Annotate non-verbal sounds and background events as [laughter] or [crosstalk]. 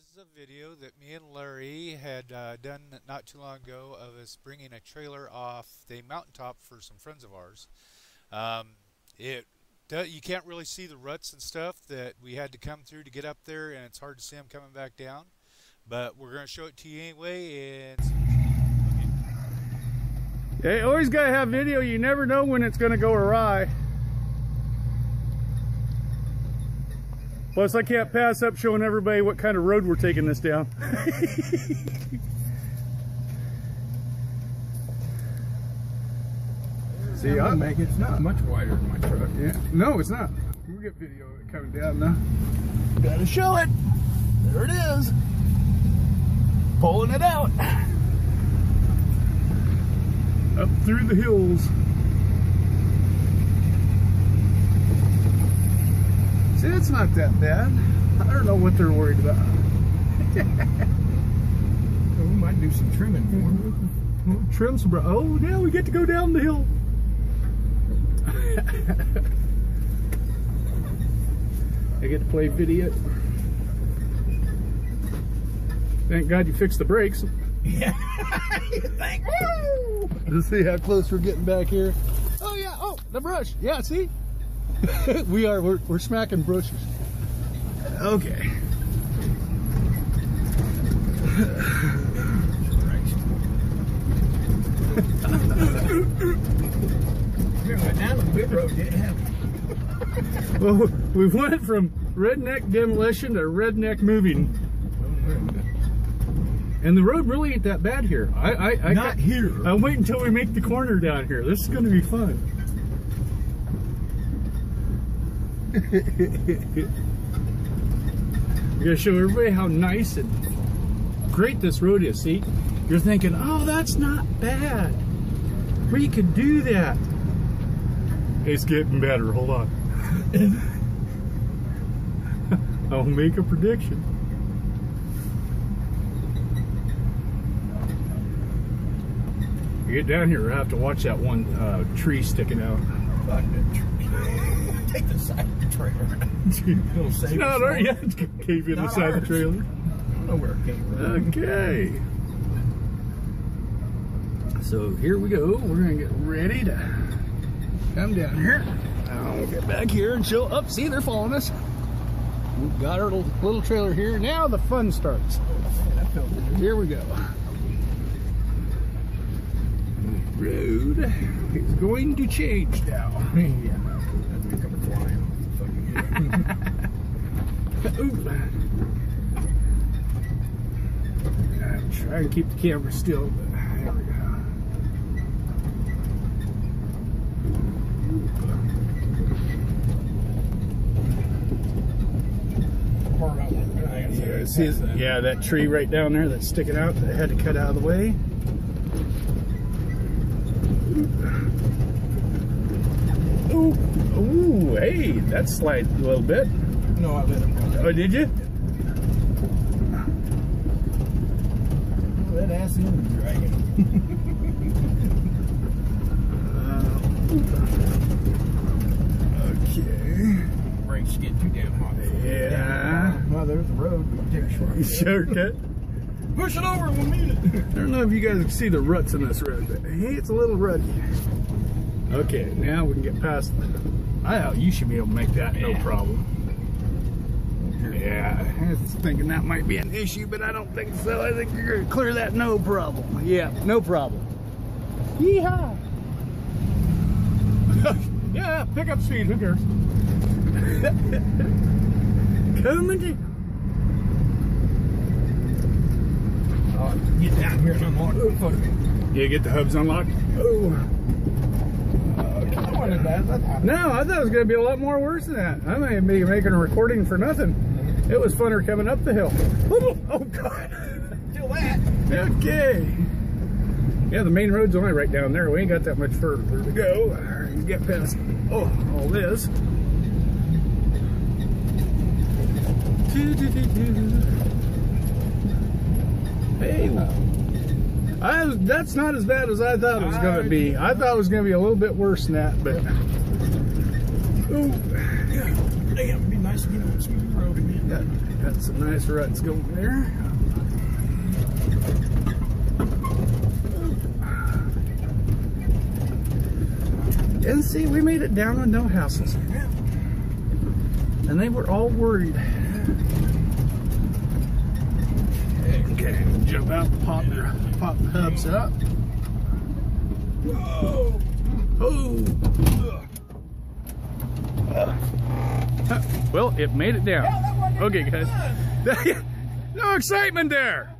This is a video that me and Larry had uh, done not too long ago of us bringing a trailer off the mountaintop for some friends of ours. Um, it you can't really see the ruts and stuff that we had to come through to get up there, and it's hard to see them coming back down. But we're going to show it to you anyway. And okay. always got to have video. You never know when it's going to go awry. Plus, I can't pass up showing everybody what kind of road we're taking this down. [laughs] See, I'm making it's not much wider than my truck. Yeah, no, it's not. We'll get video of it coming down now. Gotta show it. There it is. Pulling it out. Up through the hills. See, it's not that bad. I don't know what they're worried about. [laughs] Oh, we might do some trimming for them. [laughs] Trim some, oh, now we get to go down the hill. [laughs] I get to play video. Thank God you fixed the brakes. Yeah. Thank you. Let's see how close we're getting back here. Oh yeah, oh, the brush. Yeah, see? [laughs] we are, we're, we're smacking brushes. Okay. [laughs] well, we went from redneck demolition to redneck moving. And the road really ain't that bad here. I, I, I not got, here. I wait until we make the corner down here. This is going to be fun. I'm gonna show everybody how nice and great this road is. See, you're thinking, oh, that's not bad. We could do that. It's getting better. Hold on. [laughs] I'll make a prediction. You get down here, I have to watch that one uh, tree sticking out. Take the side of the trailer. [laughs] It'll save no, no, yeah, cave in the side of the trailer. I don't know where it came from. Okay. So here we go. We're gonna get ready to come down here. I'll get back here and show up. See, they're following us. We've got our little, little trailer here. Now the fun starts. Oh, here we go. Road is going to change now. [laughs] yeah. Try and keep the camera still, but there we go. Yeah, see, yeah, that tree right down there that's sticking out that I had to cut out of the way. Ooh, ooh, hey, that slide a little bit. No, I let him go. Oh, did you? That ass in the dragon. [laughs] okay. Brakes get too damn hot. Yeah. Well, there's the road. Take a short [laughs] Shortcut. Push it over and we'll meet it. I don't know if you guys can see the ruts in this road, but hey, it's a little rutty. Okay, now we can get past. I you should be able to make that yeah. no problem. Yeah, I was thinking that might be an issue, but I don't think so. I think you're gonna clear that no problem. Yeah, no problem. Yeehaw! [laughs] yeah, pick up speed, who cares? [laughs] Come and oh, get down here. Oh, yeah, get the hubs unlocked. Oh. No, I thought it was going to be a lot more worse than that. I may be making a recording for nothing. It was funner coming up the hill. [laughs] Oh, oh, God. Feel that. Okay. Yeah, the main road's only right down there. We ain't got that much further to go. Get past oh, all this. Hey, I, that's not as bad as I thought it was going to be. I thought it was going to be a little bit worse than that, but. Ooh. Yeah, it'd be nice to get on smooth road again. Got, got some nice ruts going there. And see, we made it down with no houses. And they were all worried. Okay, jump out, pop the, pop the hubs up. Whoa! Oh! Uh, well, it made it down. Okay, guys. [laughs] no excitement there.